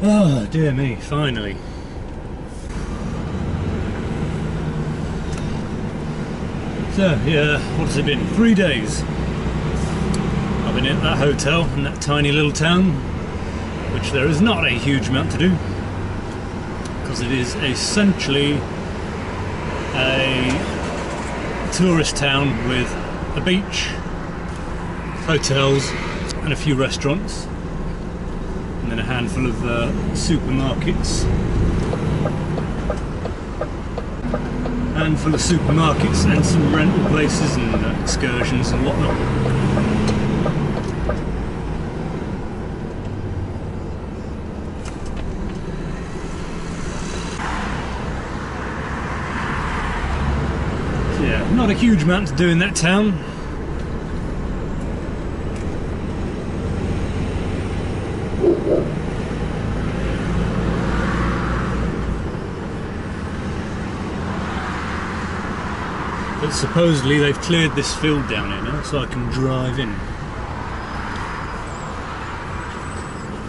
Oh, dear me, finally. So, yeah, what has it been? Three days. I've been in that hotel in that tiny little town, which there is not a huge amount to do, because it is essentially a tourist town with a beach, hotels, and a few restaurants, a handful of uh, supermarkets handful of supermarkets and some rental places and uh, excursions and whatnot. Yeah, not a huge amount to do in that town. But supposedly they've cleared this field down here now, so I can drive in.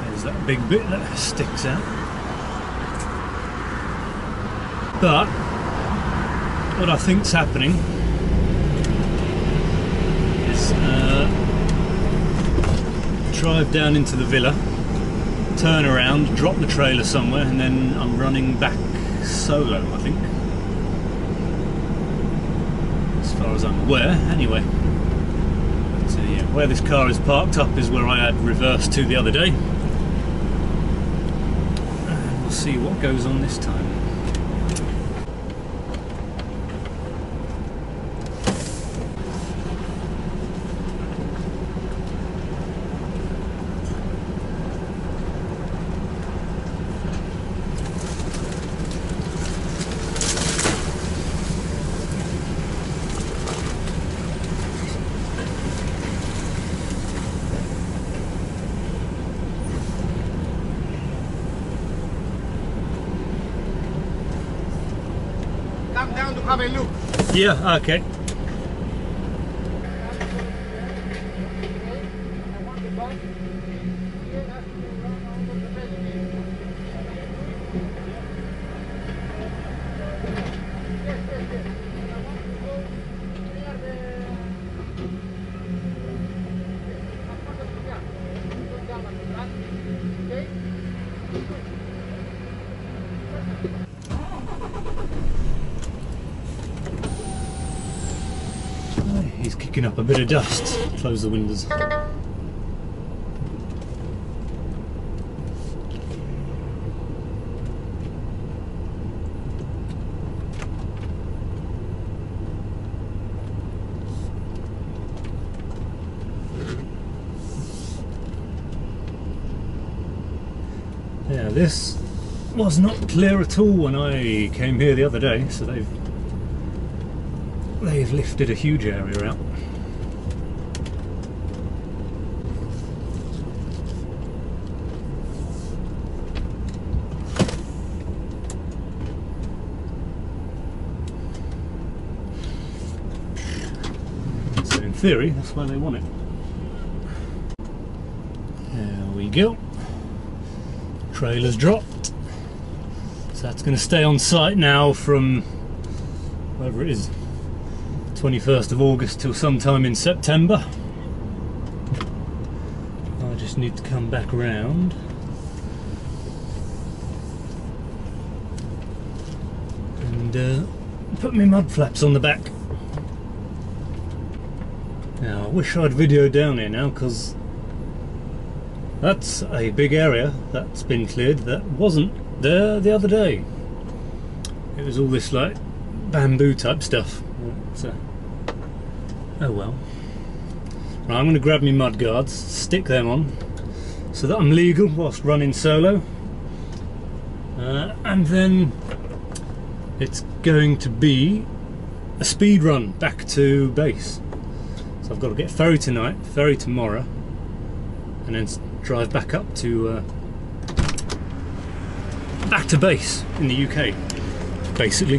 There's that big bit that sticks out. But what I think's happening is uh, drive down into the villa, turn around, drop the trailer somewhere, and then I'm running back solo, I think. As I'm aware, anyway. But, uh, yeah, where this car is parked up is where I had reversed to the other day. And we'll see what goes on this time. Come down to have a look. Yeah, okay. He's kicking up a bit of dust. Close the windows. Yeah, this was not clear at all when I came here the other day, so they've they've lifted a huge area out. So in theory, that's where they want it. There we go. Trailer's dropped. So that's going to stay on site now from wherever it is, 21st of August till sometime in September. I just need to come back around. And uh, put my mud flaps on the back. Now, I wish I'd videoed down here now because that's a big area that's been cleared that wasn't there the other day. It was all this like bamboo type stuff. So, oh well. Right, I'm going to grab my mud guards, stick them on, so that I'm legal whilst running solo. Uh, and then it's going to be a speed run back to base. So I've got to get ferry tonight, ferry tomorrow, and then drive back up to uh, back to base in the UK, basically.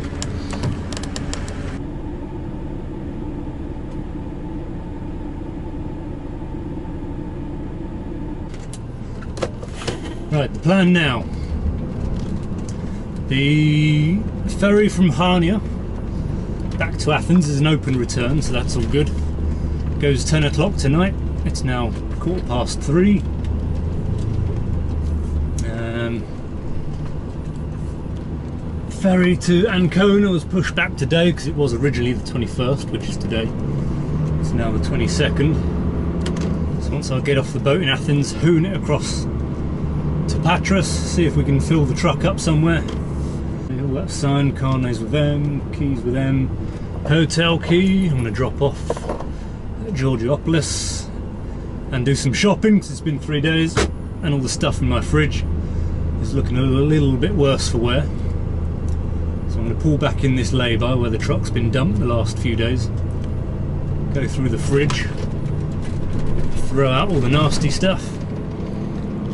Right, the plan now. The ferry from Hania back to Athens is an open return, so that's all good. Goes 10 o'clock tonight. It's now quarter past three. Um, ferry to Ancona was pushed back today because it was originally the 21st, which is today. It's now the 22nd. So once I get off the boat in Athens, hoon it across to Patras, see if we can fill the truck up somewhere. All that sign, carnets with them, keys with them, hotel key. I'm going to drop off Georgiopolis and do some shopping because it's been three days and all the stuff in my fridge is looking a little bit worse for wear. So I'm going to pull back in this lay-by where the truck's been dumped the last few days. Go through the fridge, throw out all the nasty stuff.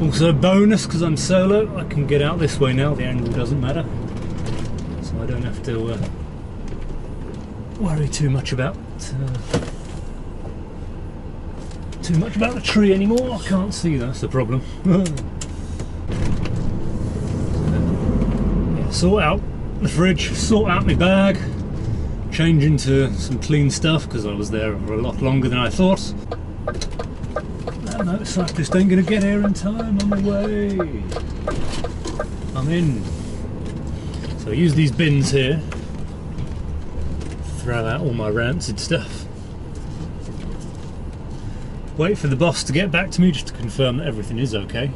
Also bonus because I'm solo, I can get out this way now, the angle doesn't matter. So I don't have to uh, worry too much about uh, too much about the tree anymore. I can't see, that's the problem. yeah, sort out the fridge, sort out my bag, change into some clean stuff because I was there for a lot longer than I thought. That cyclist ain't going to get here in time on the way. I'm in. So I use these bins here, throw out all my rancid stuff wait for the boss to get back to me just to confirm that everything is okay.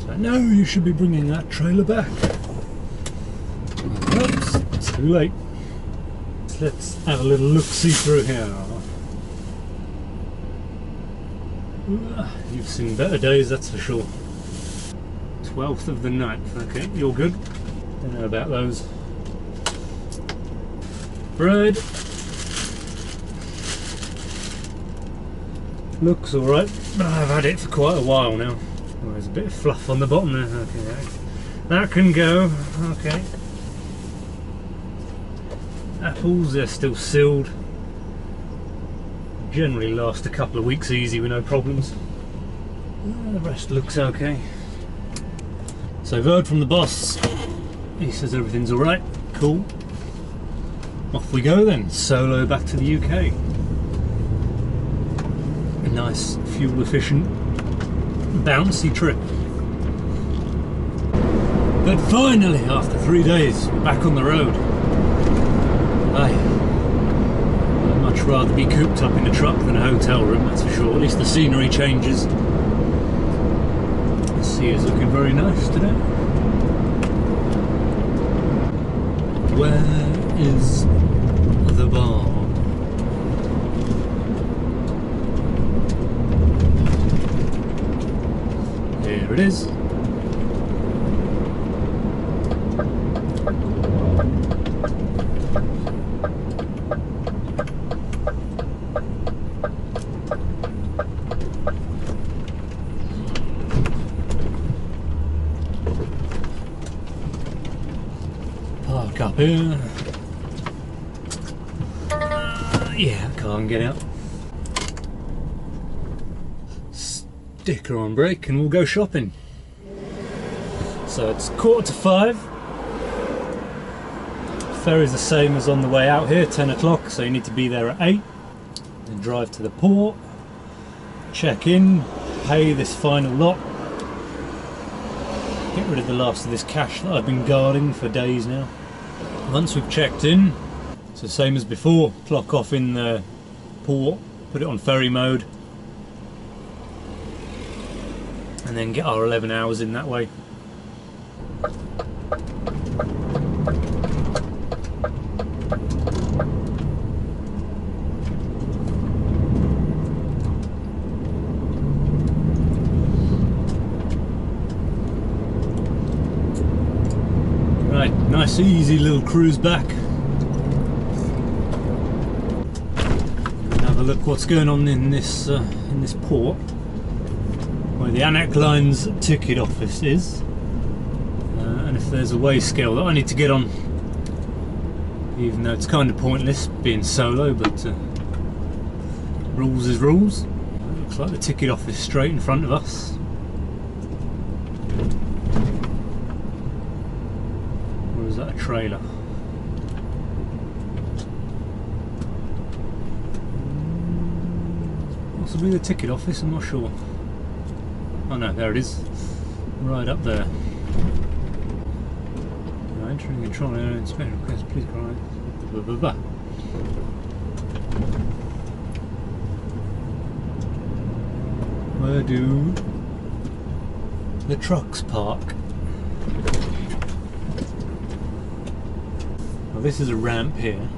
So, no, you should be bringing that trailer back. Oops, too late. Let's have a little look-see through here. Ah, you've seen better days, that's for sure. 12th of the 9th, okay, you're good. Don't know about those. Bread, Looks alright, I've had it for quite a while now. Oh, there's a bit of fluff on the bottom there. Okay, that can go. Okay. Apples, they're still sealed. Generally last a couple of weeks easy with no problems. Uh, the rest looks okay. So word from the boss. He says everything's alright. Cool. Off we go then. Solo back to the UK nice fuel efficient bouncy trip. But finally, after three days, back on the road. I, I'd much rather be cooped up in a truck than a hotel room, that's for sure. At least the scenery changes. The sea is looking very nice today. Where is the bar? It is. Park up here. Uh, yeah, can't get out. Brake and we'll go shopping. So it's quarter to five. Ferry's the same as on the way out here, 10 o'clock, so you need to be there at 8. Then drive to the port, check in, pay this final lot, get rid of the last of this cash that I've been guarding for days now. Once we've checked in, it's the same as before, clock off in the port, put it on ferry mode, and then get our 11 hours in that way. Right, nice easy little cruise back. Have a look what's going on in this uh, in this port the ANEK Line's ticket office is. Uh, and if there's a weigh scale that I need to get on, even though it's kind of pointless being solo, but uh, rules is rules. Looks like the ticket office straight in front of us. Or is that a trailer? Possibly the ticket office, I'm not sure. Oh no, there it is. Right up there. Now entering trying to inspection request, please cry. Blah, blah, blah. Where do the trucks park? Well, this is a ramp here.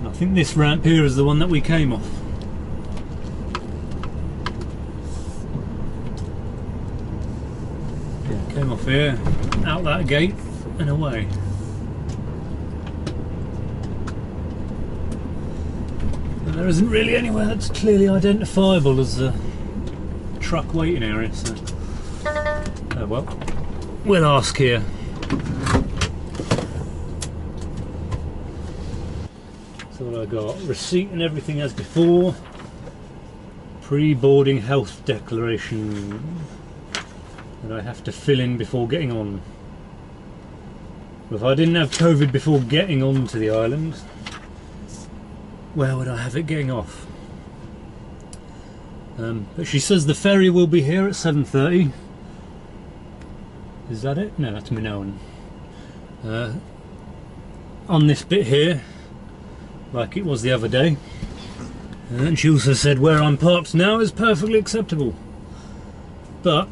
And I think this ramp here is the one that we came off. Out that gate, and away. There isn't really anywhere that's clearly identifiable as a truck waiting area, so. Oh well. We'll ask here. So what I got? Receipt and everything as before. Pre-boarding health declaration that I have to fill in before getting on. If I didn't have COVID before getting on to the island, where would I have it getting off? Um, but she says the ferry will be here at 7.30. Is that it? No, that's Minoan. Uh, on this bit here, like it was the other day. And she also said where I'm parked now is perfectly acceptable. But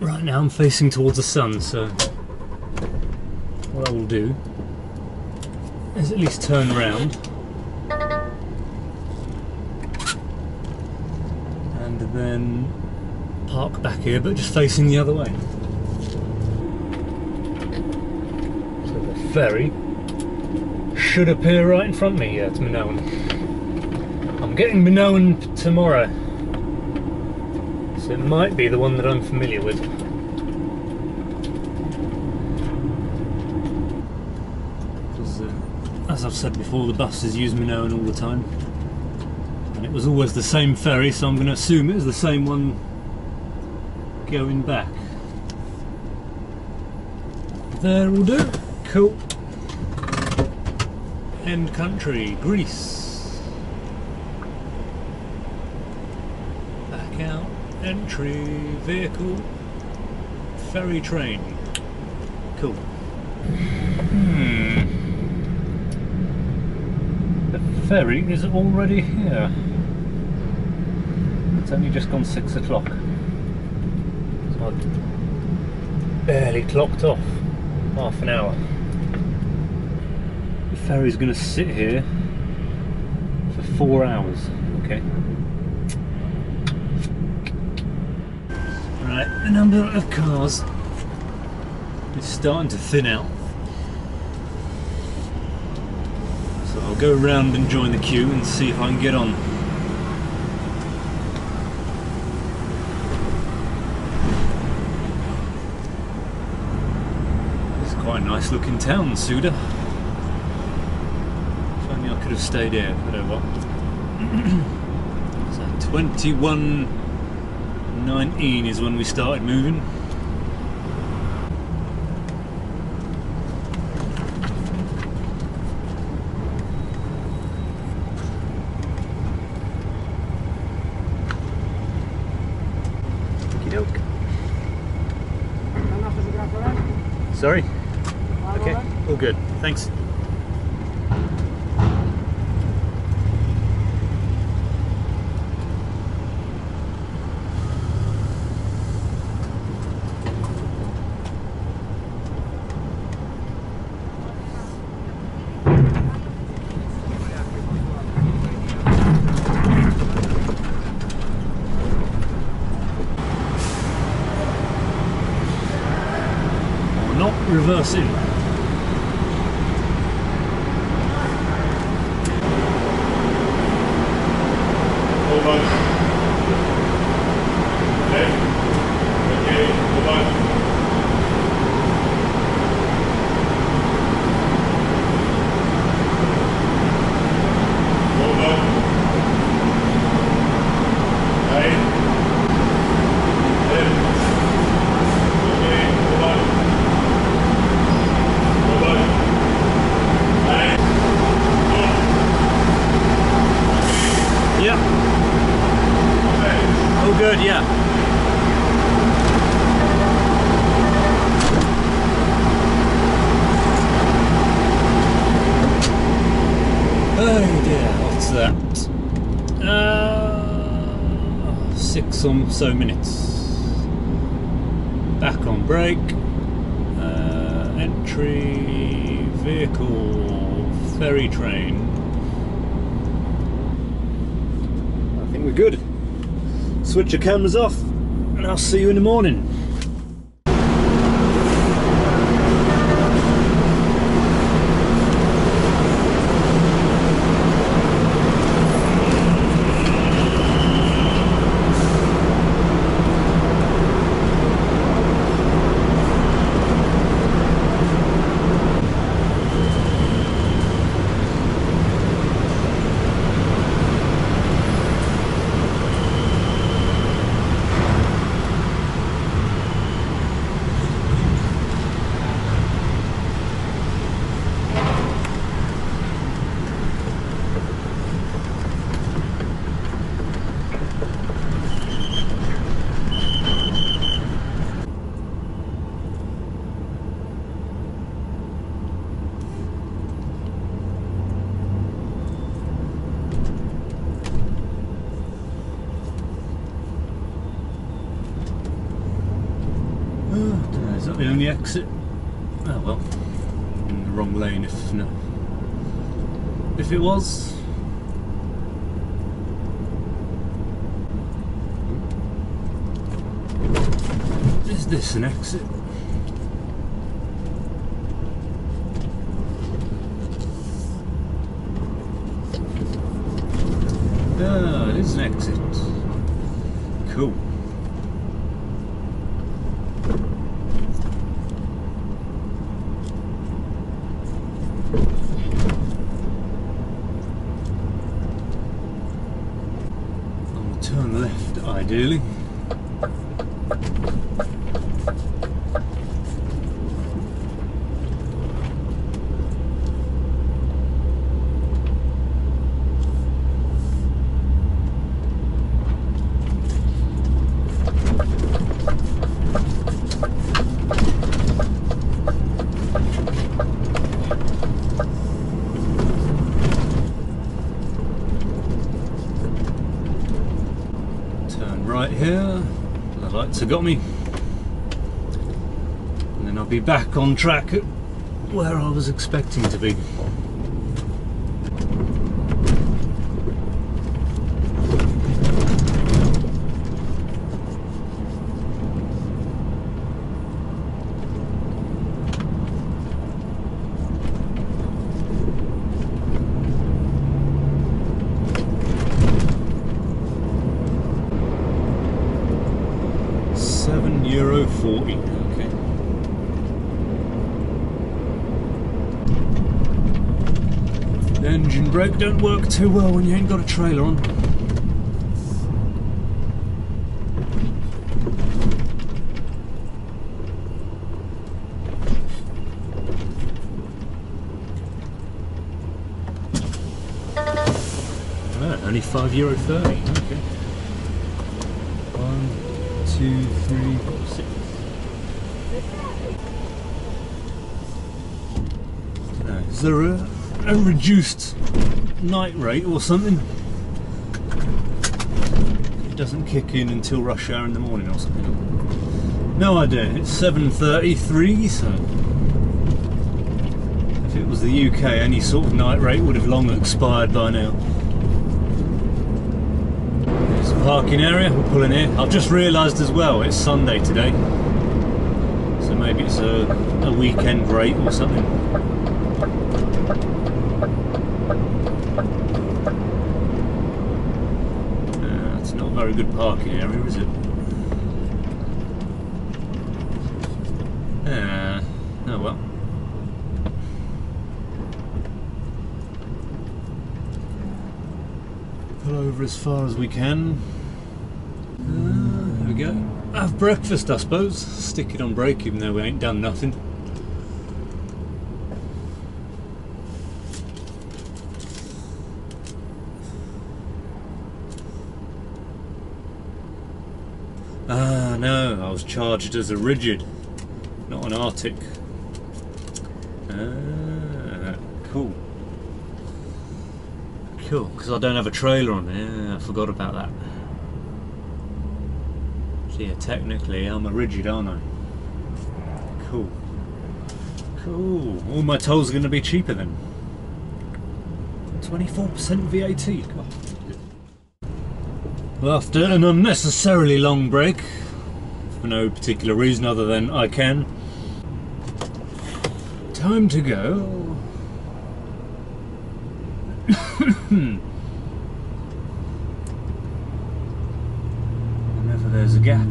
right now I'm facing towards the sun, so what I will do is at least turn around and then park back here, but just facing the other way. So the ferry should appear right in front of me. Yeah, it's Minoan. I'm getting Minoan tomorrow, so it might be the one that I'm familiar with. Uh, as I've said before, the bus buses use Minoan all the time. And it was always the same ferry, so I'm going to assume it was the same one going back. There we'll do. Cool. End country, Greece. Back out, entry, vehicle, ferry train. Cool. Hmm. The ferry is already here. It's only just gone six o'clock. So I've barely clocked off. Half an hour. The ferry's going to sit here for four hours. Okay. Right, the number of cars is starting to thin out. So I'll go around and join the queue and see if I can get on. It's quite a nice looking town, Suda. If only I could have stayed here, but oh well. so 21.19 is when we started moving. Sorry? Okay, all good. Thanks. Or not reversing. Hold on. Okay. Okay, hold on. Hold on. Nine. Ten. Okay, hold on. Good, yeah. Oh dear, what's that? Uh, six or so minutes. Back on break. Uh, entry vehicle ferry train. I think we're good. Switch your cameras off, and I'll see you in the morning. Oh, Is that exit? Oh well, in the wrong lane if no. If it was. Is this an exit? Ah, it is an exit. Cool. I'll turn left ideally. Turn right here. The have got me. And then I'll be back on track where I was expecting to be. Seven euro forty. Okay. The engine brake don't work too well when you ain't got a trailer on. Only five euro thirty. Okay. One, two, three, four, six. Uh, is there a, a reduced night rate or something? It doesn't kick in until rush hour in the morning or something. No idea. It's 7:33, so if it was the UK, any sort of night rate would have long expired by now. There's a parking area. We're pulling in here. I've just realised as well it's Sunday today, so maybe it's a, a weekend rate or something. Uh, it's not a very good parking area, is it? Uh, oh well. Pull over as far as we can. Uh, there we go. Have breakfast, I suppose. Stick it on break, even though we ain't done nothing. Ah, no, I was as a rigid, not an artic. Ah, cool. Cool, because I don't have a trailer on there. I forgot about that. So yeah, technically I'm a rigid, aren't I? Cool. Cool. All my tolls are going to be cheaper then. 24% VAT. After an unnecessarily long break, for no particular reason other than I can, time to go. Whenever there's a gap.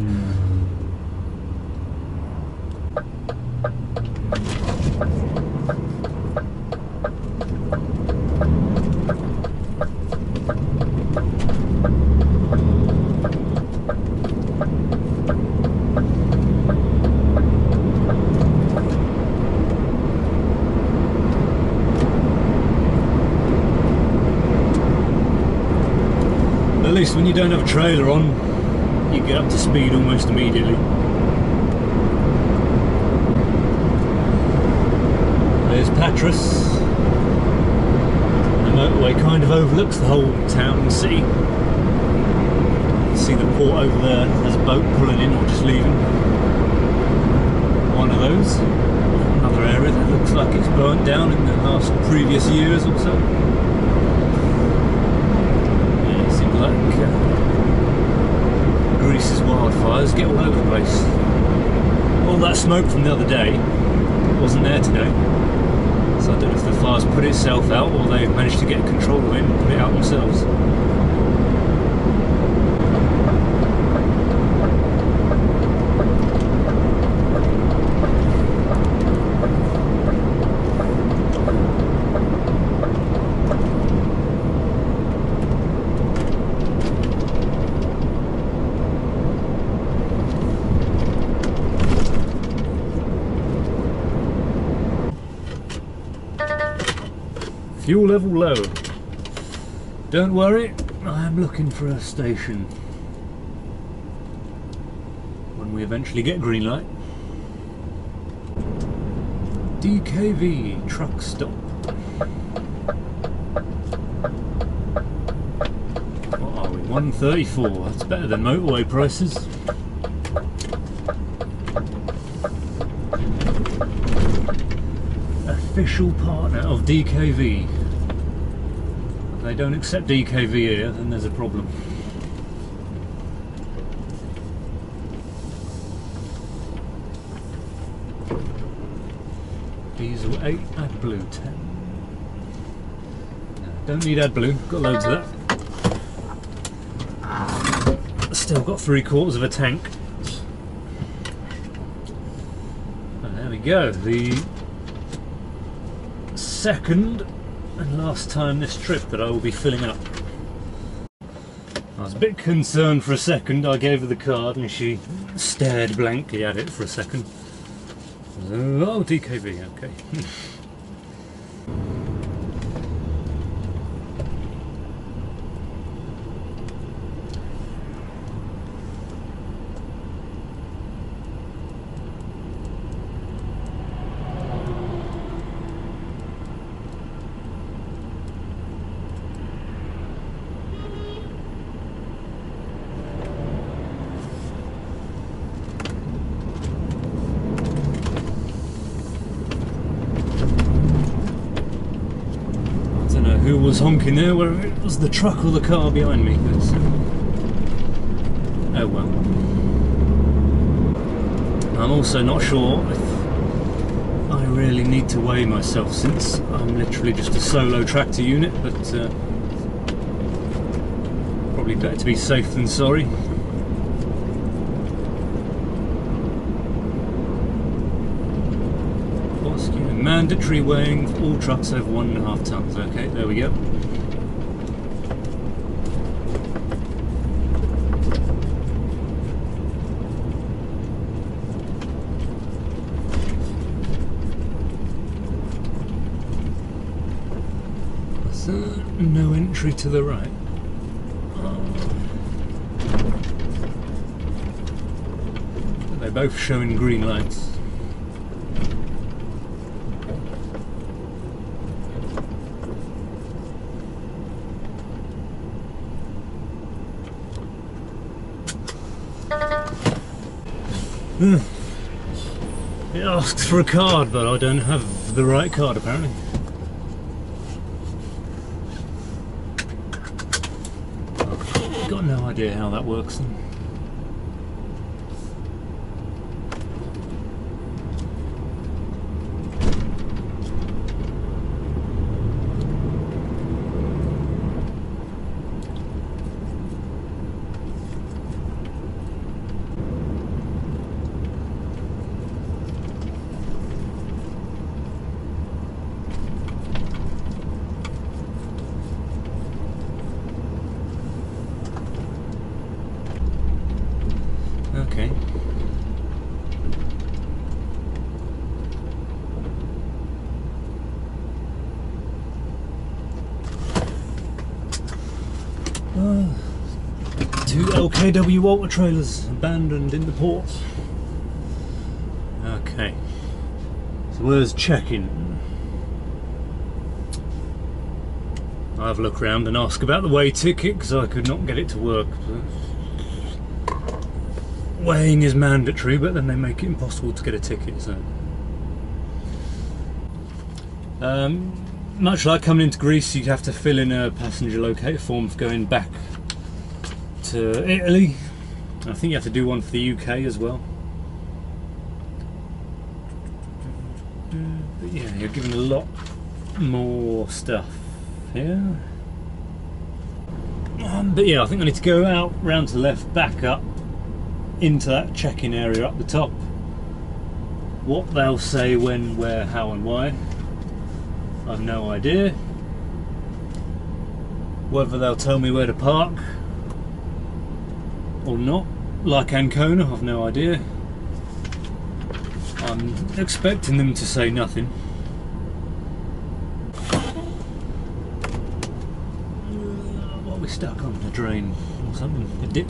At trailer on, you get up to speed almost immediately. There's Patras. The motorway kind of overlooks the whole town and city. See the port over there, there's a boat pulling in or just leaving. One of those. Another area that looks like it's burnt down in the last previous years or so. Yeah, it seems like uh, Greece's wildfires get all over the place. All that smoke from the other day wasn't there today. So I don't know if the fire's put itself out or they've managed to get control of it and put it out themselves. Fuel level low. Don't worry, I am looking for a station. When we eventually get green light. DKV truck stop. What are we? 134. That's better than motorway prices. Official partner of DKV. They don't accept DKV here, then there's a problem. Diesel 8, AdBlue 10. No, don't need AdBlue, got loads of that. Still got three quarters of a tank. And there we go, the second and last time this trip that I will be filling up. I was a bit concerned for a second. I gave her the card and she stared blankly at it for a second. Oh, DKV, okay. I don't know there, whether it was the truck or the car behind me. uh, oh well. I'm also not sure if I really need to weigh myself since I'm literally just a solo tractor unit, but uh, probably better to be safe than sorry. Mandatory weighing for all trucks over one and a half tons. Okay, there we go. So, no entry to the right. They're both showing green lights. Hmm. It asks for a card, but I don't have the right card apparently. Got no idea how that works then. Okay. Uh, LKW Walter trailers abandoned in the port. Okay. So where's check-in? I'll have a look around and ask about the weigh ticket because I could not get it to work. Weighing is mandatory, but then they make it impossible to get a ticket. So, um, much like coming into Greece, you'd have to fill in a passenger locator form for going back to Italy. I think you have to do one for the UK as well. But yeah, you're given a lot more stuff here. Um, but yeah, I think I need to go out, round to the left, back up into that check-in area up the top. What they'll say when, where, how and why, I've no idea. Whether they'll tell me where to park or not, like Ancona, I've no idea. I'm expecting them to say nothing. What are we stuck on? A drain or something? A dip?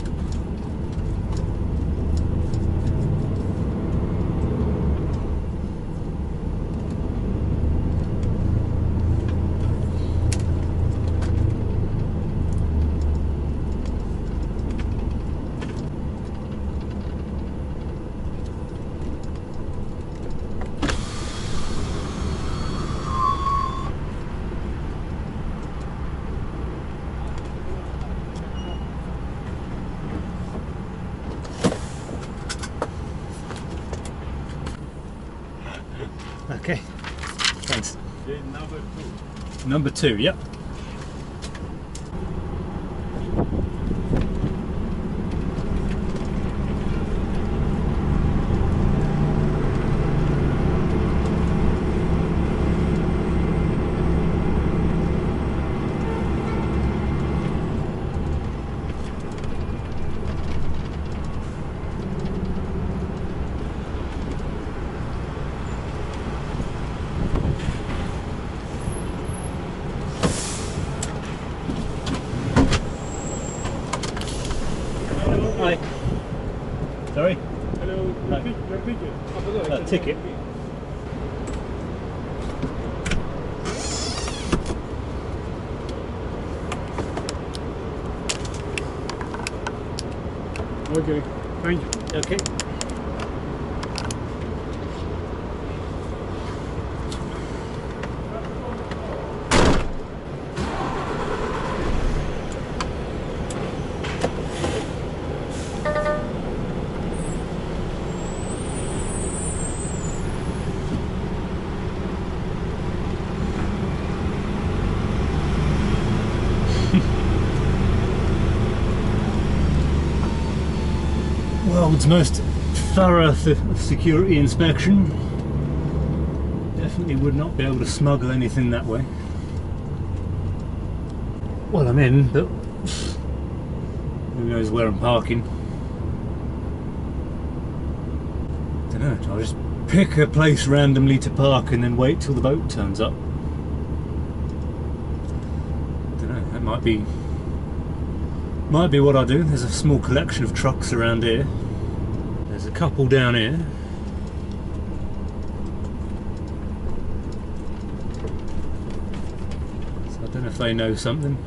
Okay. Thanks. Then number two. Number two, yep. Hi. Sorry? Hello. Hi. Your pic- your ticket. Uh, ticket. Okay. Thank you. Okay. World's most thorough th- security inspection. Definitely would not be able to smuggle anything that way. Well, I'm in, but who knows where I'm parking. Don't know. I'll just pick a place randomly to park and then wait till the boat turns up. Don't know. That might be might be what I do. There's a small collection of trucks around here. Couple down here. So I don't know if they know something.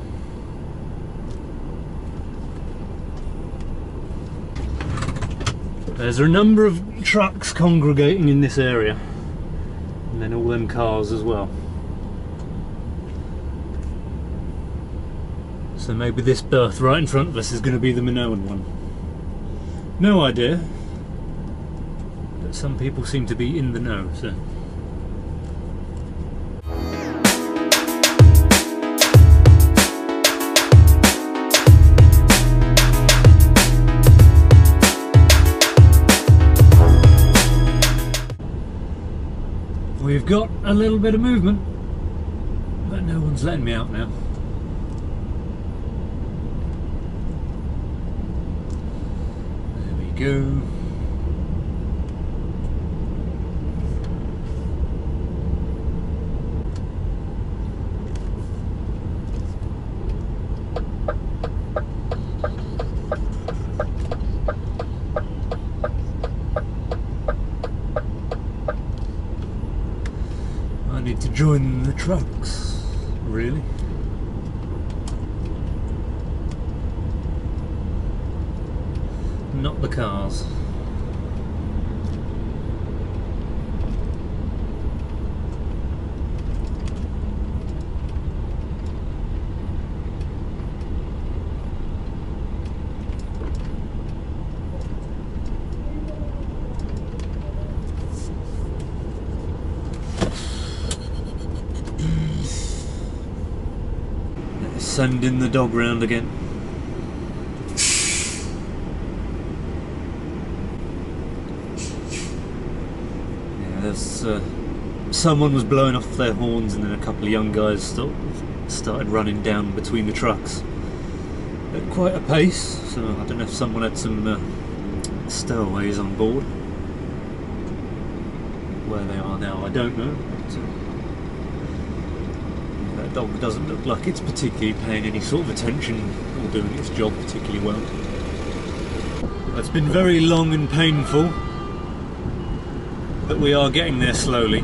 There's a number of trucks congregating in this area. And then all them cars as well. So maybe this berth right in front of us is going to be the Minoan one. No idea. But some people seem to be in the know, so. We've got a little bit of movement, but no one's letting me out now. There we go. I need to join the trucks, really. Not the cars. Sending the dog round again. Yeah, there's uh, someone was blowing off their horns, and then a couple of young guys st- started running down between the trucks at quite a pace. So I don't know if someone had some uh, stowaways on board. Where they are now, I don't know. Uh, dog doesn't look like it's particularly paying any sort of attention or doing its job particularly well. It's been very long and painful, but we are getting there slowly.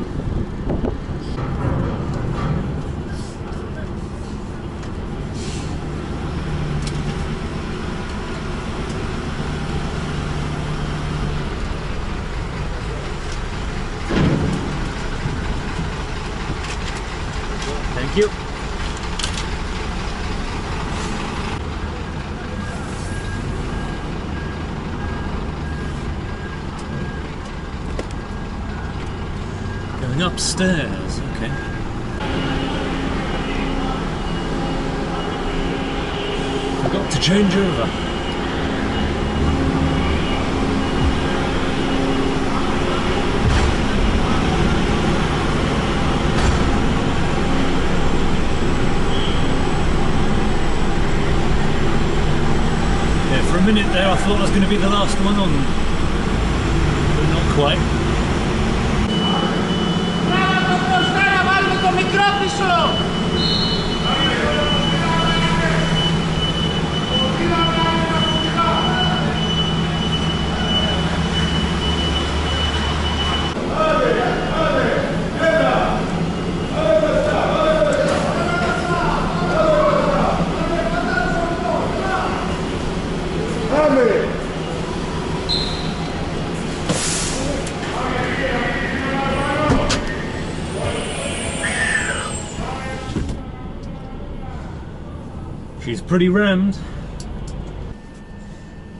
Pretty rammed.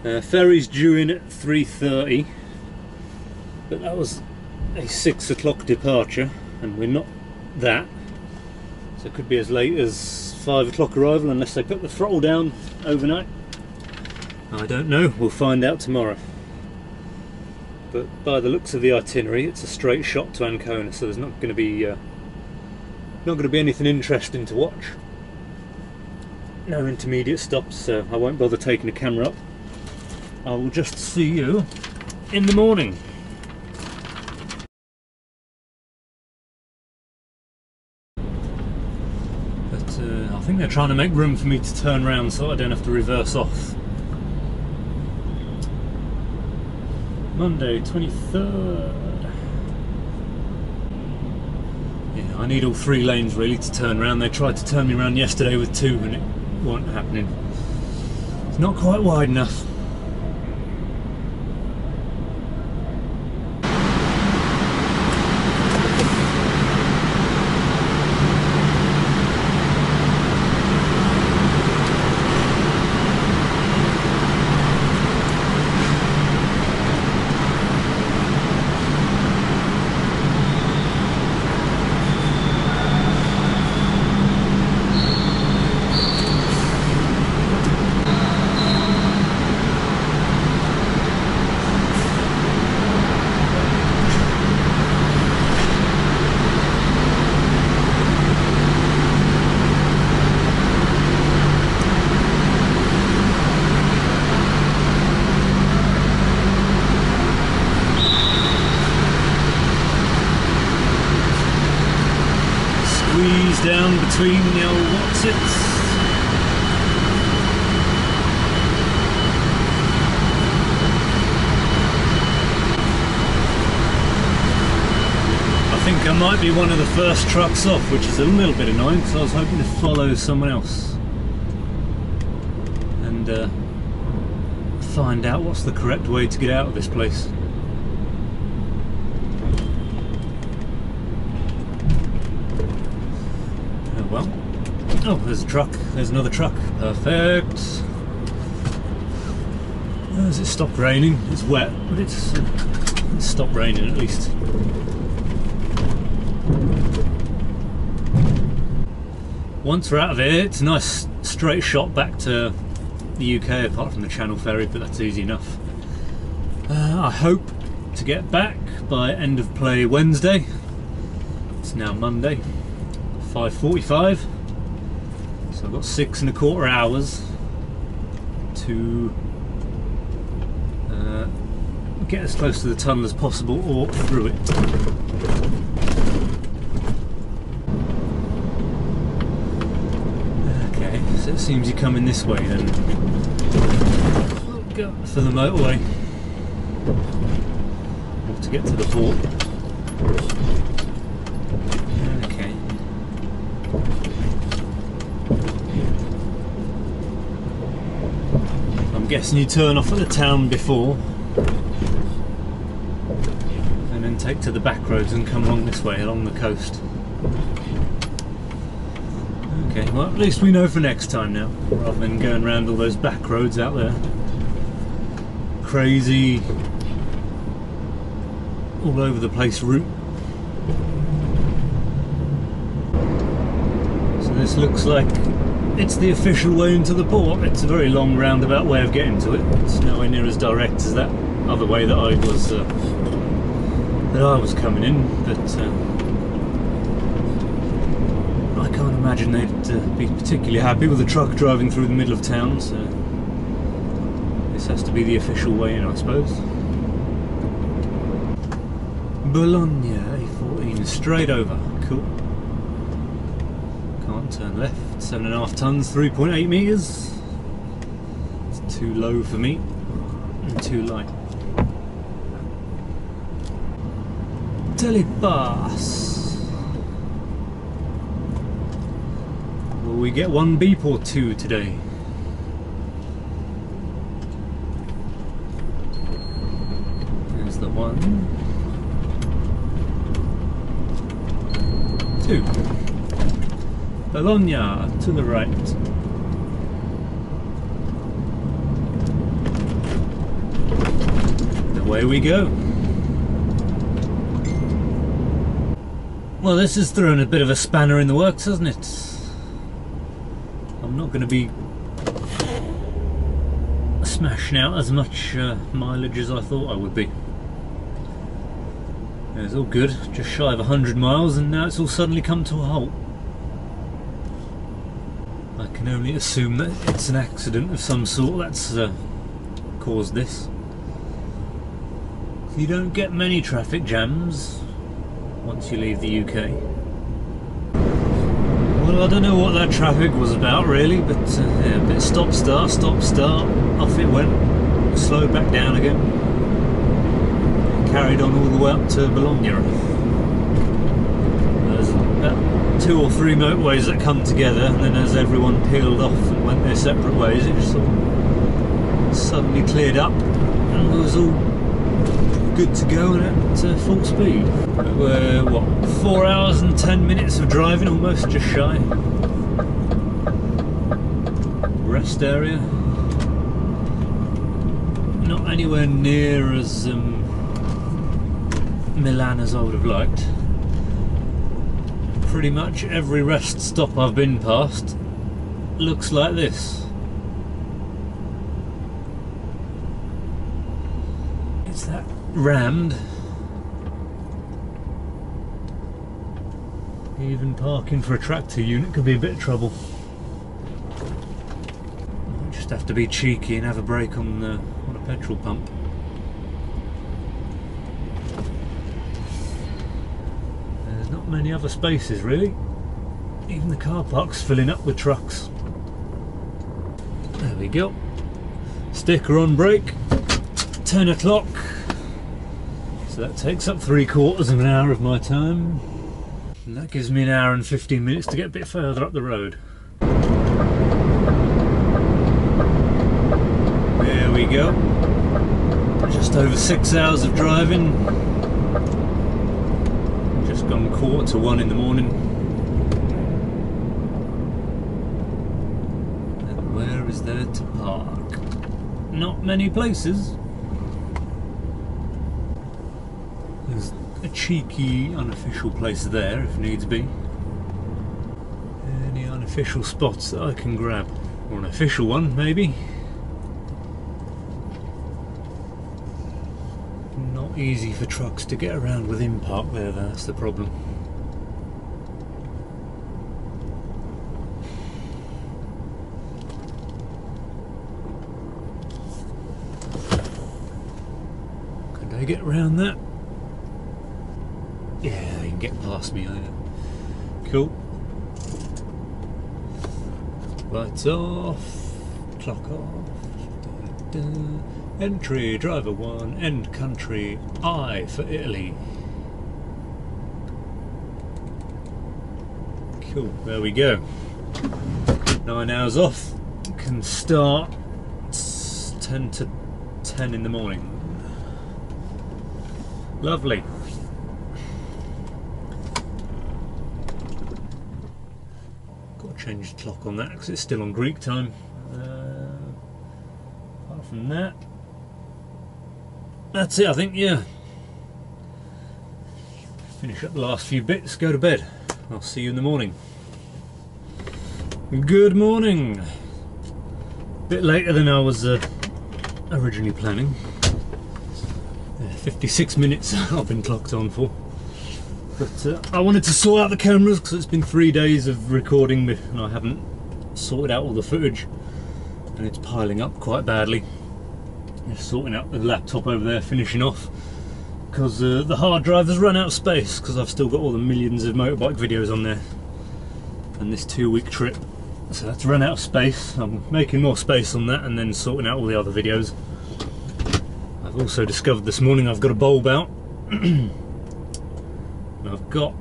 Uh, ferry's due in at 3.30 but that was a 6 o'clock departure and we're not that. So it could be as late as 5 o'clock arrival unless they put the throttle down overnight. I don't know, we'll find out tomorrow. But by the looks of the itinerary it's a straight shot to Ancona so there's not going to be uh, not going to be anything interesting to watch no intermediate stops, so I won't bother taking the camera up. I will just see you in the morning. But uh, I think they're trying to make room for me to turn around so I don't have to reverse off. Monday, 23rd. Yeah, I need all three lanes really to turn around. They tried to turn me around yesterday with two and it wasn't happening. It's not quite wide enough. Squeeze down between the old whatsits. I be one of the first trucks off, which is a little bit annoying because I was hoping to follow someone else and uh, find out what's the correct way to get out of this place. Oh well. Oh, there's a truck. There's another truck. Perfect. Has it stopped raining? It's wet, but it's, uh, it's stopped raining at least. Once we're out of here, it's a nice straight shot back to the UK, apart from the Channel Ferry, but that's easy enough. Uh, I hope to get back by end of play Wednesday. It's now Monday. 5.45 so I've got six and a quarter hours to uh, get as close to the tunnel as possible or through it okay so it seems you're coming this way then. For the motorway. Or to get to the port. Okay. I'm guessing you turn off at the town before. And then take to the back roads and come along this way, along the coast. Okay, well at least we know for next time now, rather than going around all those back roads out there. Crazy, all over the place route. So this looks like it's the official way into the port. It's a very long roundabout way of getting to it. It's nowhere near as direct as that other way that I was uh, that I was coming in, but uh, I can't imagine they'd uh, be particularly happy with a truck driving through the middle of town. So this has to be the official way in, I suppose. Bologna A14, straight over. Cool. Can't turn left. Seven and a half tons, 3.8 meters. It's too low for me and too light. Telepass. Will we get one beep or two today? There's the one. Two. Bologna to the right. Away we go. Well, this has thrown a bit of a spanner in the works, hasn't it? I'm not going to be smashing out as much uh, mileage as I thought I would be. It's all good, just shy of 100 miles, and now it's all suddenly come to a halt. I can only assume that it's an accident of some sort that's uh, caused this. You don't get many traffic jams once you leave the UK. Well, I don't know what that traffic was about really, but uh, yeah, a bit stop start, stop start, off it went, slowed back down again. carried on all the way up to Bologna. There's about two or three motorways that come together, and then as everyone peeled off and went their separate ways, it just sort of suddenly cleared up, and it was all good to go and at uh, full speed. We're what four hours and ten minutes of driving, almost just shy. Rest area. Not anywhere near as um, Milan as I would have liked. Pretty much every rest stop I've been past looks like this. It's that rammed. Even parking for a tractor unit could be a bit of trouble. Just have to be cheeky and have a break on the on a petrol pump. There's not many other spaces really. Even the car park's filling up with trucks. There we go. Sticker on break. 10 o'clock. So that takes up three quarters of an hour of my time. And that gives me an hour and 15 minutes to get a bit further up the road. There we go. Just over six hours of driving. Just gone quarter to one in the morning. And where is there to park? Not many places. There's a cheeky unofficial place there if needs be. Any unofficial spots that I can grab? Or an official one, maybe? Not easy for trucks to get around within park there, that's the problem. Could I get around that? Yeah, you can get past me. I Cool. Lights off. Clock off. Da, da. Entry, driver one. End country. I for Italy. Cool. There we go. Nine hours off. Can start ten to ten in the morning. Lovely. Got change the clock on that because it's still on Greek time. Uh, apart from that, that's it. I think. Yeah. Finish up the last few bits. Go to bed. I'll see you in the morning. Good morning. A Bit later than I was uh, originally planning. Yeah, 56 minutes I've been clocked on for. But uh, I wanted to sort out the cameras because it's been three days of recording and I haven't sorted out all the footage and it's piling up quite badly. Just sorting out the laptop over there, finishing off because uh, the hard drive has run out of space because I've still got all the millions of motorbike videos on there and this two week trip. So that's run out of space. I'm making more space on that and then sorting out all the other videos. I've also discovered this morning I've got a bulb out. I've got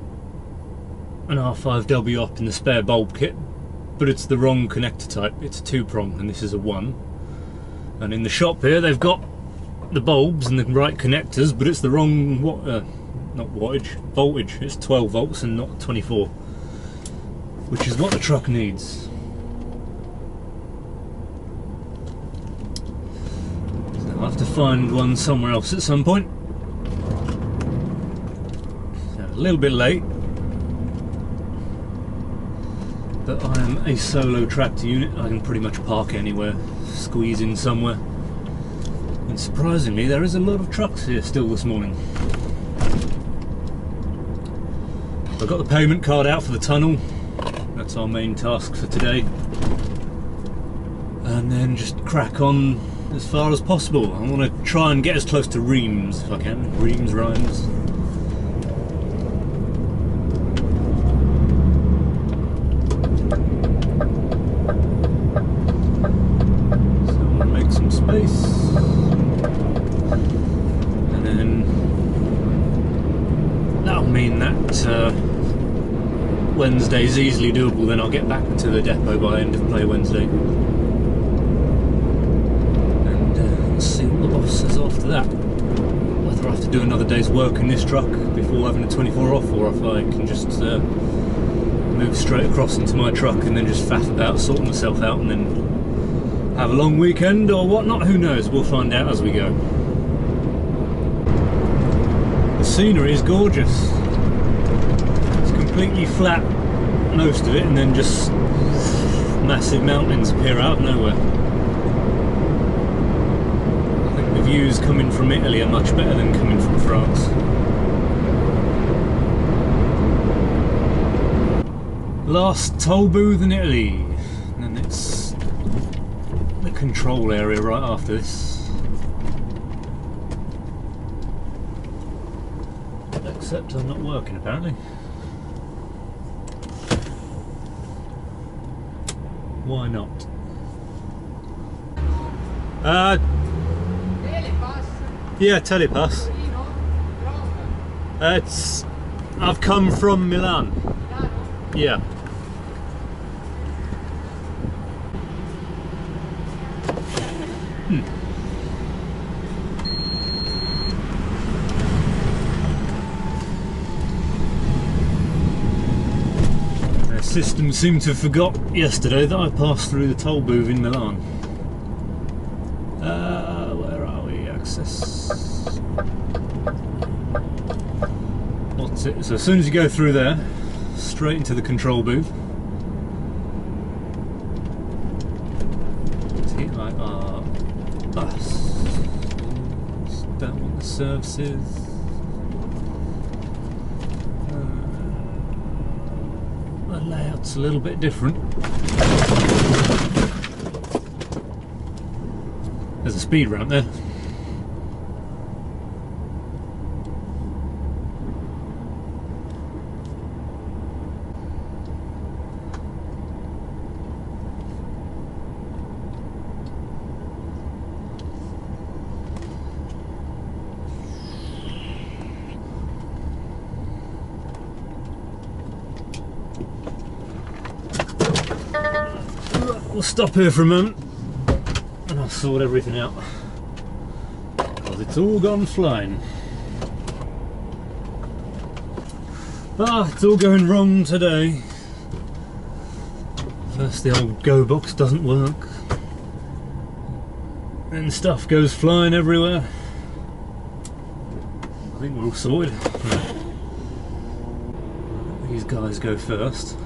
an R5W up in the spare bulb kit, but it's the wrong connector type. It's a two prong and this is a one. And in the shop here they've got the bulbs and the right connectors, but it's the wrong what uh, not wattage, voltage. It's 12 volts and not 24, which is what the truck needs. So I'll have to find one somewhere else at some point. A little bit late, but I am a solo tractor unit. I can pretty much park anywhere, squeeze in somewhere. And surprisingly, there is a lot of trucks here still this morning. I've got the payment card out for the tunnel. That's our main task for today. And then just crack on as far as possible. I want to try and get as close to Reims if I can. Reims rhymes. So I want to make some space. And then uh, Wednesday's easily doable, then I'll get back to the depot by end of play Wednesday. And uh, see what the boss says after that. Whether I have to do another day's work in this truck before having a 24 off, or if I can just uh, move straight across into my truck and then just faff about, sorting myself out, and then have a long weekend or whatnot. Who knows? We'll find out as we go. The scenery is gorgeous. It's completely flat, most of it, and then just massive mountains appear out of nowhere. I think the views coming from Italy are much better than coming from France. Last toll booth in Italy, and it's the control area right after this. Except I'm not working apparently. Why not? Uh, yeah, telepass. It's. I've come from Milan. Yeah. Hmm. Their system seemed to have forgot yesterday that I passed through the toll booth in Milan. Uh, where are we? Access. What's it? So as soon as you go through there, straight into the control booth. See, like our bus. Want the services. Uh, the layout's a little bit different. There's a speed ramp there. We'll stop here for a moment and I'll sort everything out. Because it's all gone flying. Ah, it's all going wrong today. First the old go box doesn't work. Then stuff goes flying everywhere. I think we're all sorted. These guys go first.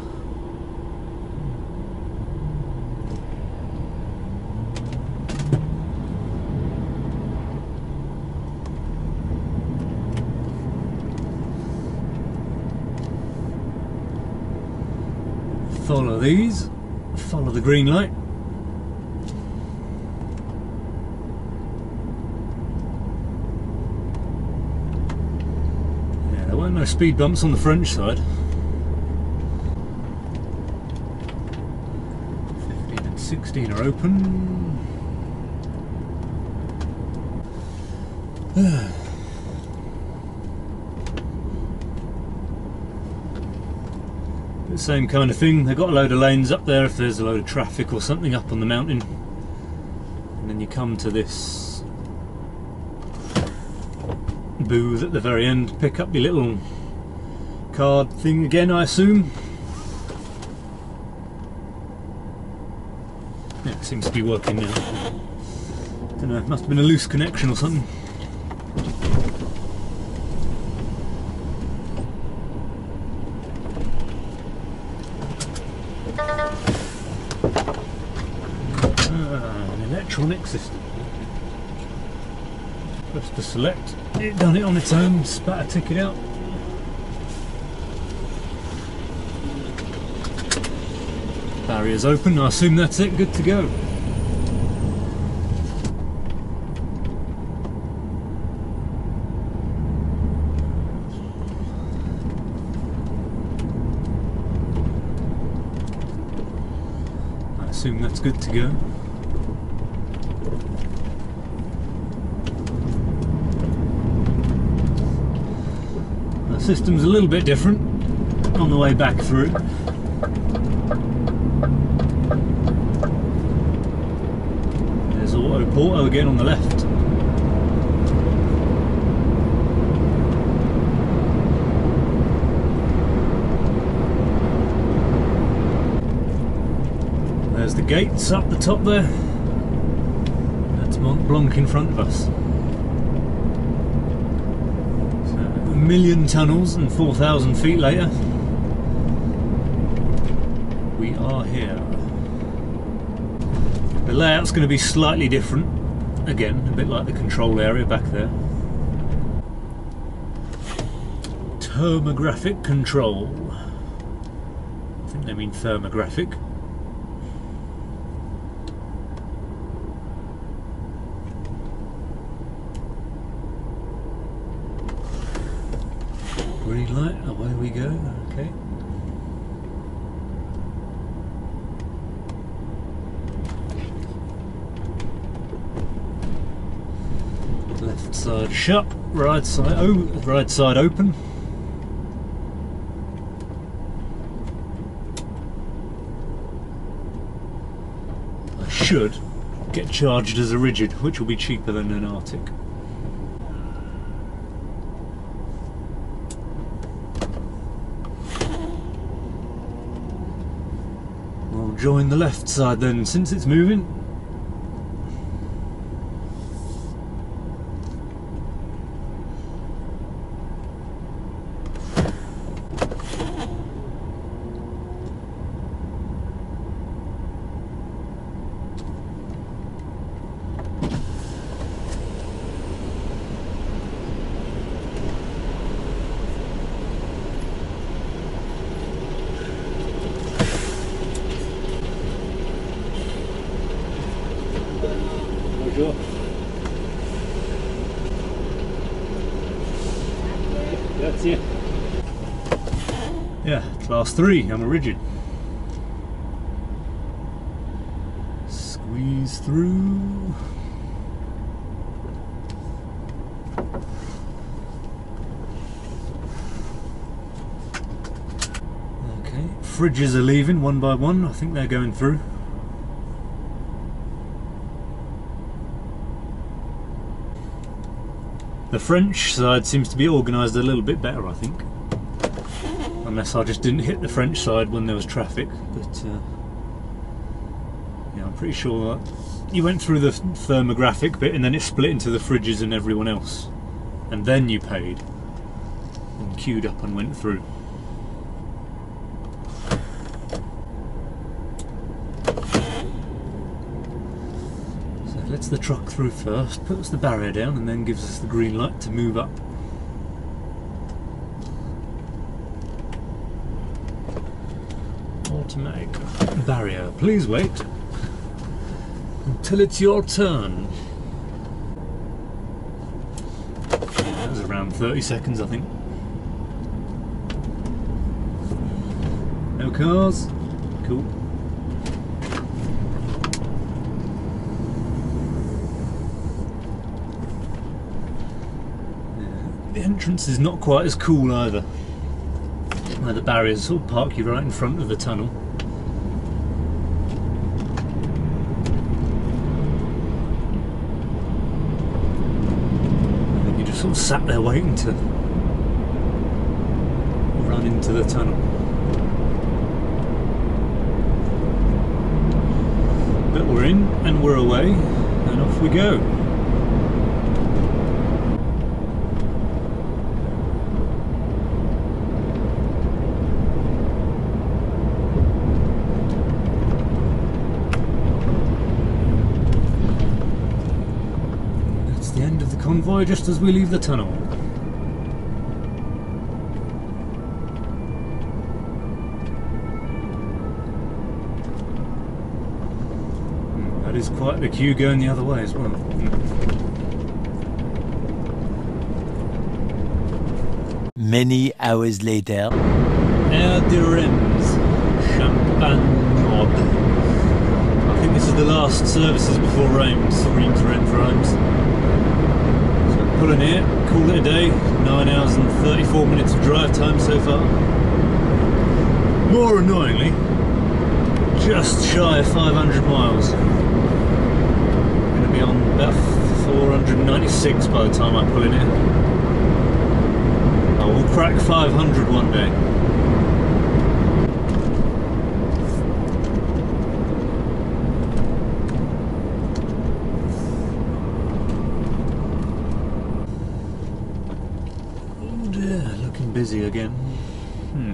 These, follow the green light. Yeah, there weren't no speed bumps on the French side. 15 and 16 are open. Same kind of thing, they've got a load of lanes up there if there's a load of traffic or something up on the mountain. And then you come to this booth at the very end, pick up your little card thing again, I assume. Yeah, it seems to be working now. Don't know, must have been a loose connection or something. Ah, an electronic system. To select. It done it on its own, spat a ticket out. Barriers open, I assume that's it, good to go. I assume that's good to go. System's a little bit different on the way back through. There's Auto Porto again on the left. There's the gates up the top there. That's Mont Blanc in front of us. So, a million tunnels and 4,000 feet later, we are here. The layout's going to be slightly different. Again, a bit like the control area back there. Thermographic control. I think they mean thermographic. Green light, away we go. Okay. Left side shut, right side oh, right side open. I should get charged as a rigid, which will be cheaper than an artic. Join the left side then, since it's moving. Bonjour. Grazie. Yeah, class three, I'm a rigid. Squeeze through. Okay, fridges are leaving one by one. I think they're going through. The French side seems to be organised a little bit better, I think. Unless I just didn't hit the French side when there was traffic, but uh, yeah, I'm pretty sure that you went through the thermographic bit and then it split into the fridges and everyone else, and then you paid and queued up and went through. So it lets the truck through first, puts the barrier down, and then gives us the green light to move up. Automatic barrier. Please wait until it's your turn. That was around 30 seconds, I think. No cars. Cool. The entrance is not quite as cool either. The barriers sort of park you right in front of the tunnel. Think you just sort of sat there waiting to run into the tunnel. But we're in and we're away and off we go. That's the end of the convoy just as we leave the tunnel. Hmm, That is quite the queue going the other way as well. Many hours later. Air de Reims, Champagne Nord. I think this is the last services before Reims, Reims, Reims, Reims. Pulling here, call it a day. Nine hours and 34 minutes of drive time so far. More annoyingly, just shy of 500 miles. Going to be on about 496 by the time I pull in here. I will crack 500 one day. Oh dear, looking busy again. Hmm.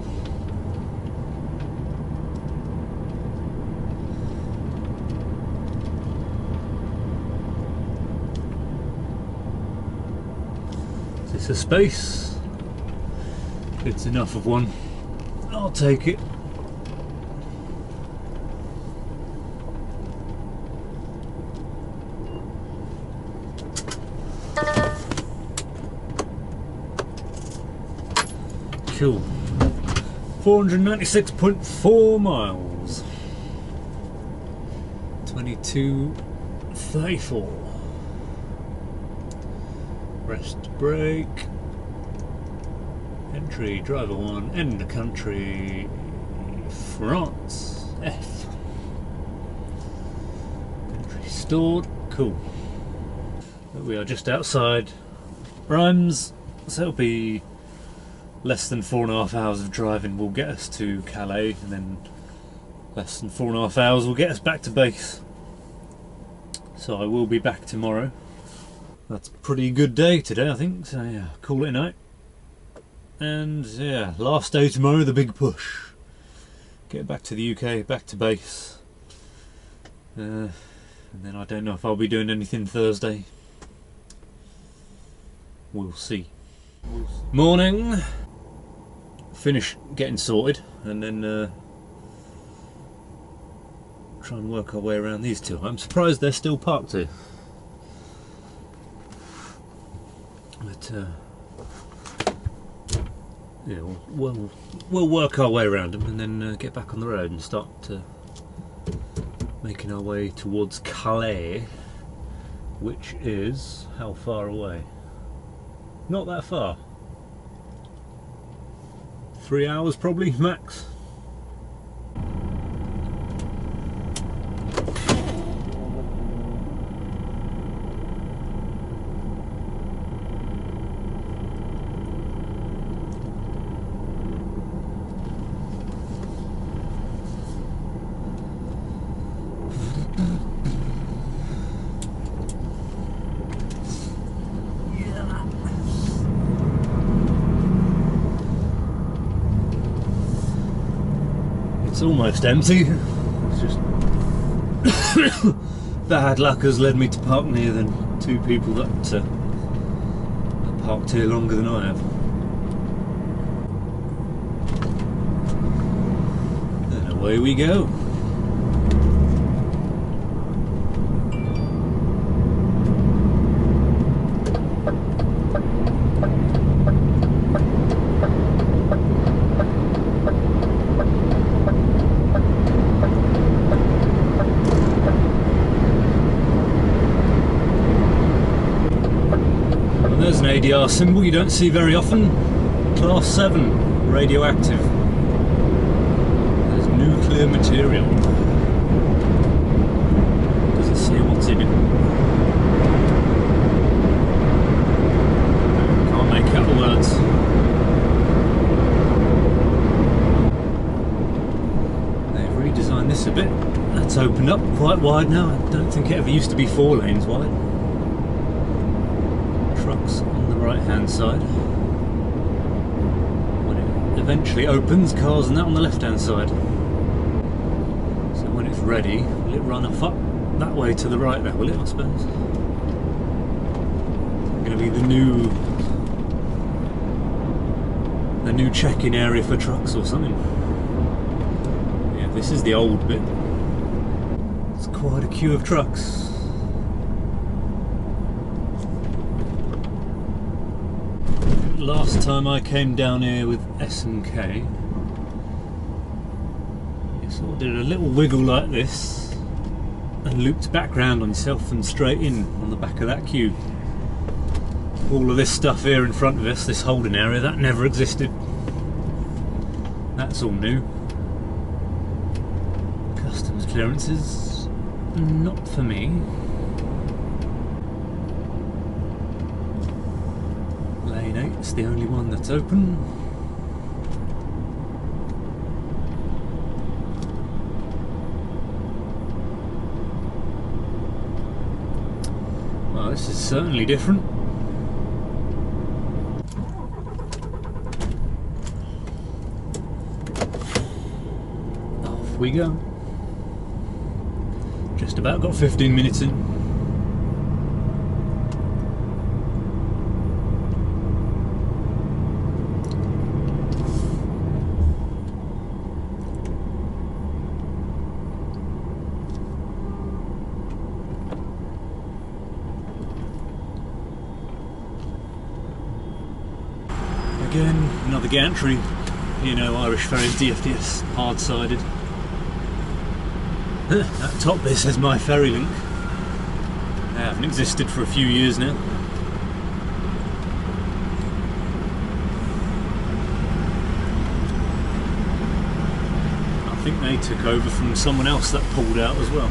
Is this a space? It's enough of one. I'll take it. Cool. 496.4 miles. 22.34. Break. Entry, driver one, end the country, France, F. Entry stored, cool. We are just outside Reims, so it'll be less than four and a half hours of driving will get us to Calais, and then less than four and a half hours will get us back to base. So I will be back tomorrow. That's a pretty good day today, I think. So yeah, call it a night. And yeah, last day tomorrow, the big push. Get back to the UK, back to base. Uh, and then I don't know if I'll be doing anything Thursday. We'll see. Morning. Finish getting sorted, and then uh, try and work our way around these two. I'm surprised they're still parked here. But uh, yeah, we'll, we'll we'll work our way around them and then uh, get back on the road and start uh, making our way towards Calais, which is how far away? Not that far. Three hours probably max. It's almost empty. It's just bad luck has led me to park near than two people that uh, parked here longer than I have. And away we go. And there's an ADR symbol you don't see very often. Class 7, radioactive. There's nuclear material. Doesn't say what's in it. Can't make out the words. They've redesigned this a bit. That's opened up quite wide now. I don't think it ever used to be four lanes wide trucks on the right hand side. When it eventually opens, cars and that on the left hand side. So when it's ready, will it run off up that way to the right there, will it I suppose? Gonna be the new the new check-in area for trucks or something. Yeah, this is the old bit. It's quite a queue of trucks. Last time I came down here with S&K, you sort of did a little wiggle like this and looped back round on yourself and straight in on the back of that queue. All of this stuff here in front of us, this holding area, that never existed. That's all new. Customs clearances, not for me. Lane 8's the only one that's open. Well, this is certainly different. Off we go. Just about got 15 minutes in. Again, another. You know, Irish Ferries DFDS, hard sided. That top bit says My Ferry Link. They haven't existed for a few years now. I think they took over from someone else that pulled out as well.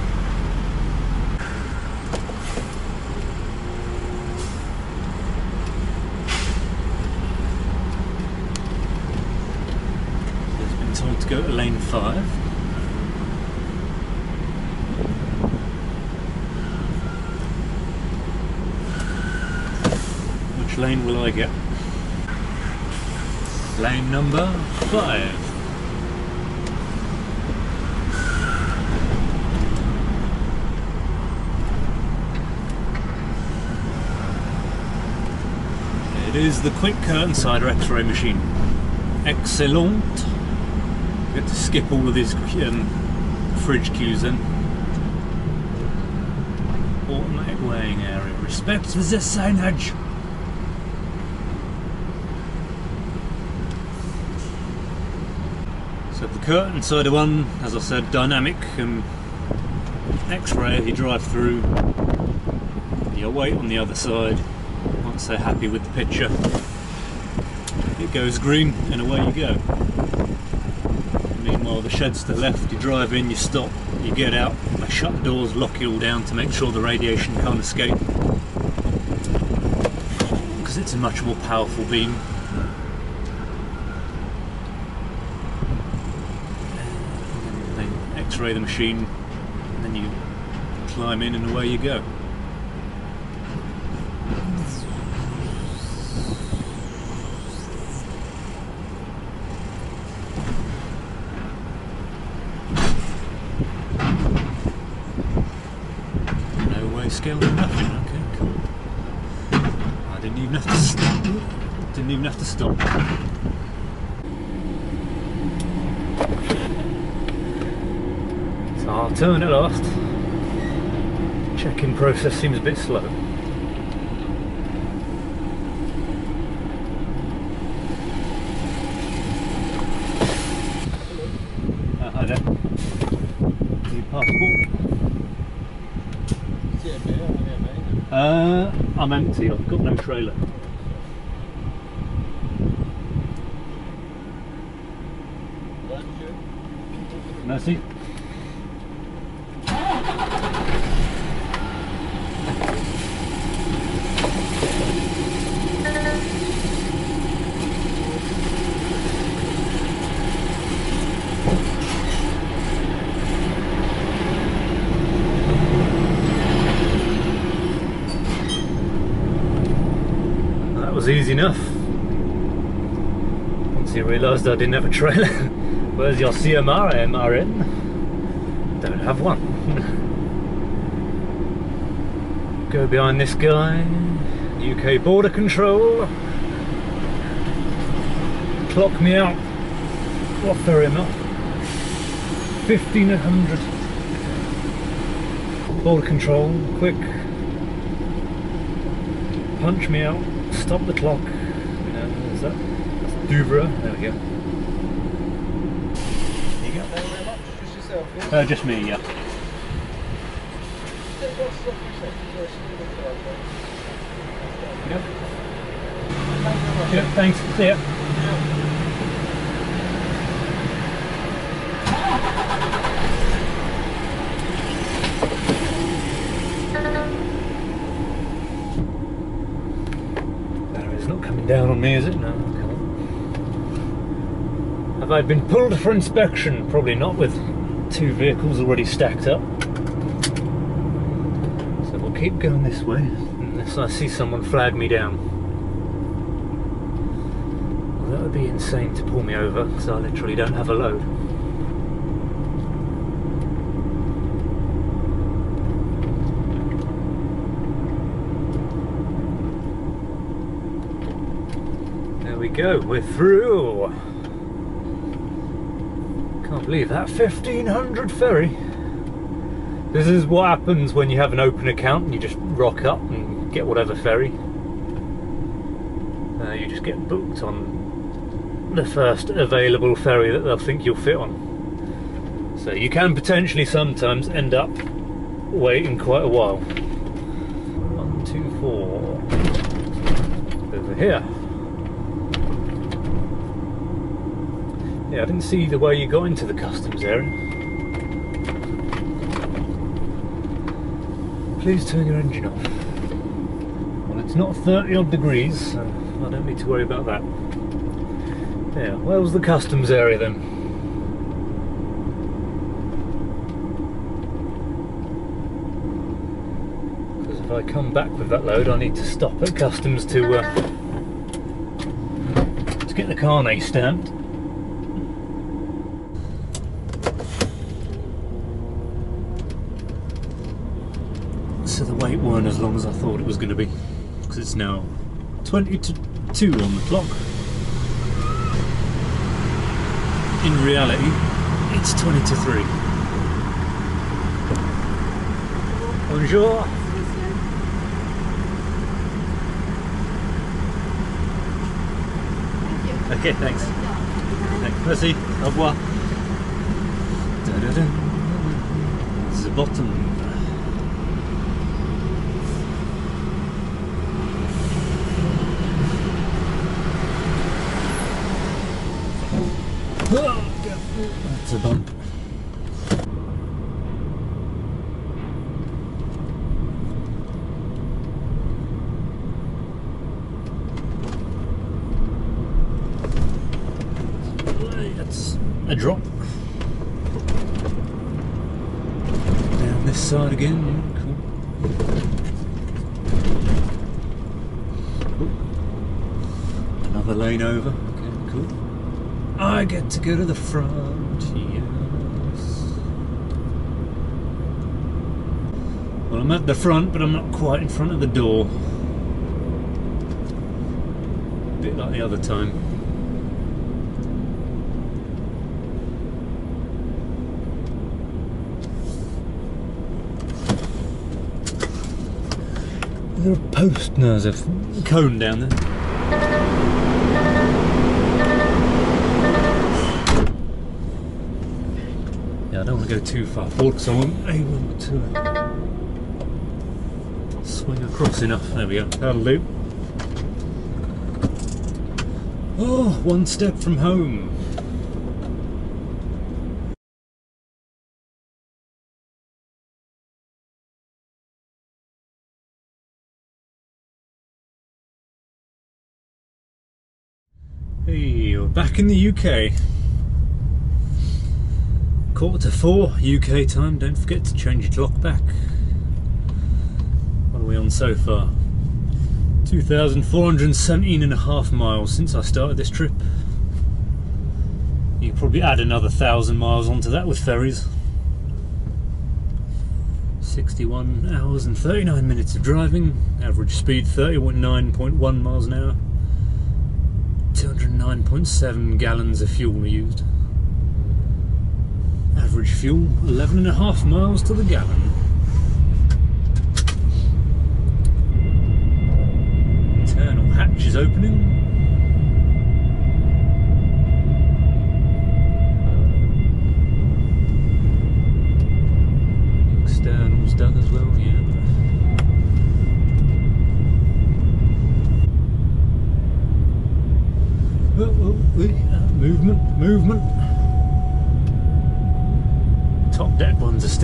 Has been told to go lane 5. Which lane will I get? Lane number 5. It is the quick curtain sider x-ray machine. Excellent. Get to skip all of these um, fridge queues then. Automatic weighing area. Respect for the signage. So the curtain side of one, as I said, dynamic um, X-ray. You drive through. You wait on the other side. Once they're happy with the picture, it goes green and away you go. The shed's to the left. You drive in, you stop, you get out. They shut the doors, lock it all down to make sure the radiation can't escape. Because it's a much more powerful beam. X-ray the machine, and then you climb in, and away you go. No way scale or nothing. Okay, cool. I didn't even have to stop. Didn't even have to stop. So I'll turn at last. Check-in process seems a bit slow. Uh, hi there. Need passport? Uh, I'm empty. I've got no trailer. Merci. That was easy enough. Once I didn't have a trailer. Where's your CMR MRN? Don't have one. Go behind this guy. UK border control. Clock me out. Offer him up. 1500. Border control, quick. Punch me out. Stop the clock. Is that? Douvre. There we go. Thank you very much. Just yourself, yeah? Uh, just me, yeah. What's the office? Is there a single card, Yeah. Yeah, thanks. See ya. It's not coming down on me, is it? No. Have I been pulled for inspection? Probably not with two vehicles already stacked up. So we'll keep going this way unless I see someone flag me down. Well, that would be insane to pull me over because I literally don't have a load. There we go, we're through. Believe that 1500 ferry. This is what happens when you have an open account and you just rock up and get whatever ferry. Uh, you just get booked on the first available ferry that they'll think you'll fit on. So you can potentially sometimes end up waiting quite a while. One, two, four. Over here. Yeah, I didn't see the way you got into the customs area. Please turn your engine off. Well, it's not 30 odd degrees, so I don't need to worry about that. Yeah, where was the customs area then? Because if I come back with that load, I need to stop at customs to uh, to get the carnet stamped. So the wait weren't as long as I thought it was going to be, because it's now 20 to 2 on the clock. In reality, it's 20 to 3. Bonjour. Okay, thanks. Merci. Au revoir. Da-da-da. The bottom. That's a bump. That's a drop. Down this side again, yeah, cool. Cool. Another lane over, okay, cool. I get to go to the front, yes. Well, I'm at the front, but I'm not quite in front of the door. A bit like the other time. There a post? No, there's a cone down there. Want to go too far forward because I won't able to uh, swing across enough. There we go. That'll do. Oh, one step from home. Hey, we're back in the UK. Quarter to four UK time. Don't forget to change your clock back. What are we on so far? 2,417 and a half miles since I started this trip. You probably add another thousand miles onto that with ferries. 61 hours and 39 minutes of driving. Average speed 31.9.1 miles an hour. 209.7 gallons of fuel used. Average fuel 11 and a half miles to the gallon. Internal hatch is opening.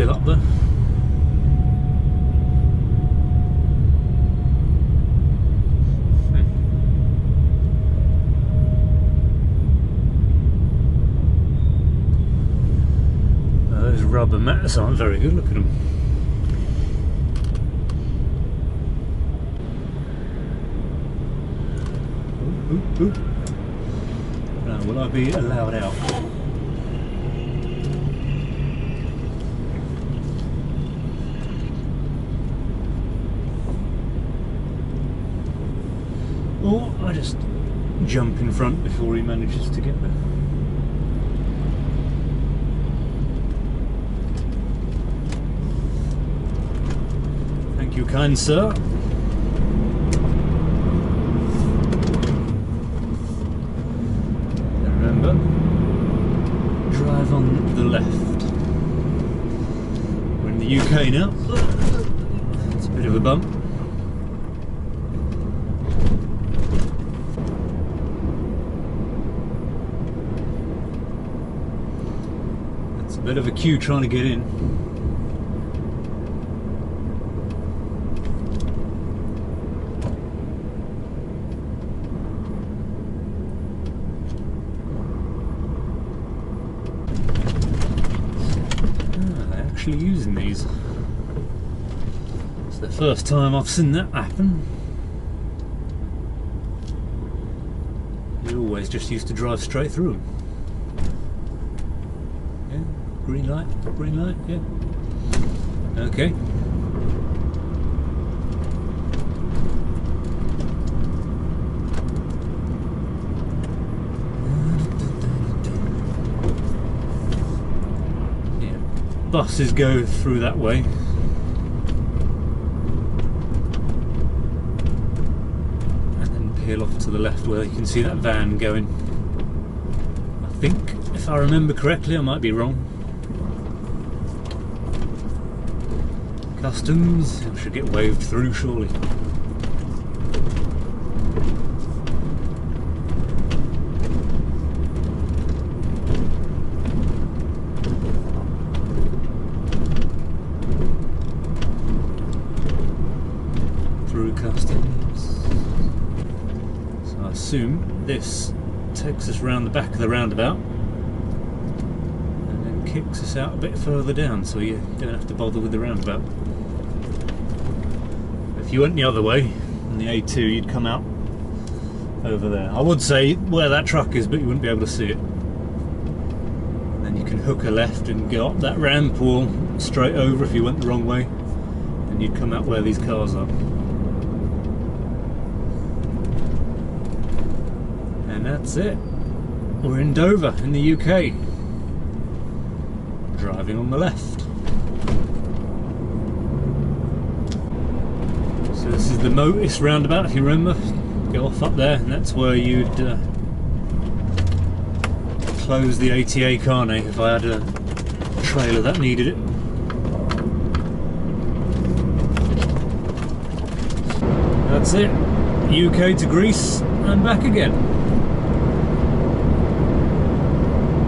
Still up there. Hmm. Those rubber mats aren't very good, look at them. Ooh, ooh, ooh. Will I be allowed out? Or I just jump in front before he manages to get there. Thank you, kind sir. Remember, drive on the left. We're in the UK now. It's a bit of a bump. It's a bit of a queue trying to get in. Ah, actually using these. It's the first time I've seen that happen. We always just used to drive straight through them. Green light, green light, yeah. Okay. Yeah. Buses go through that way. And then peel off to the left where you can see that van going. I think, if I remember correctly, I might be wrong. Customs, should get waved through surely. Through customs. So I assume this takes us round the back of the roundabout and out a bit further down so you don't have to bother with the roundabout. If you went the other way, on the A2, you'd come out over there. I would say where that truck is, but you wouldn't be able to see it. And then you can hook a left and go up that ramp or straight over if you went the wrong way, and you'd come out where these cars are. And that's it. We're in Dover, in the UK. On the left. So this is the Motis roundabout, if you remember. Go off up there, and that's where you'd uh, close the ATA carnet if I had a trailer that needed it. That's it. UK to Greece and back again.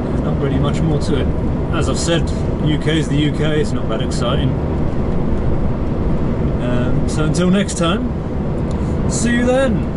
There's not really much more to it. As I've said, UK is the UK, it's not that exciting. Um, so until next time, see you then.